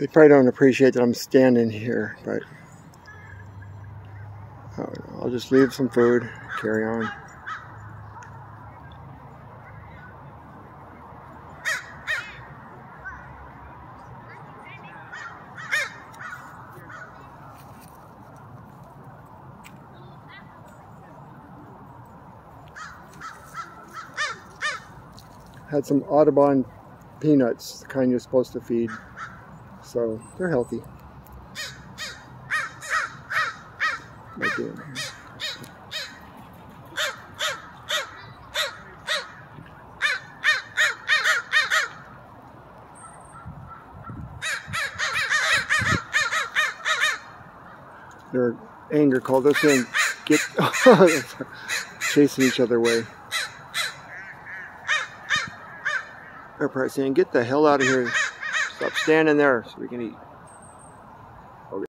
They probably don't appreciate that I'm standing here, but I'll just leave some food, carry on. Had some Audubon peanuts, the kind you're supposed to feed. So they're healthy. Their anger called us in, get chasing each other away. They're probably saying, get the hell out of here. Stop standing there so we can eat.